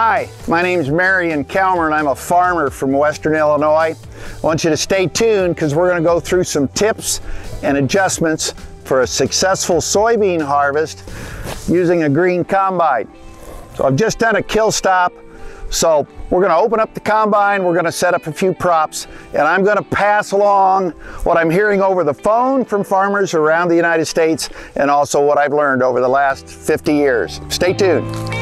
Hi, My name's Marion Calmer and I'm a farmer from Western Illinois. I want you to stay tuned because we're going to go through some tips and adjustments for a successful soybean harvest using a green combine. So I've just done a kill stop. So we're going to open up the combine, we're going to set up a few props, and I'm going to pass along what I'm hearing over the phone from farmers around the United States and also what I've learned over the last 50 years. Stay tuned.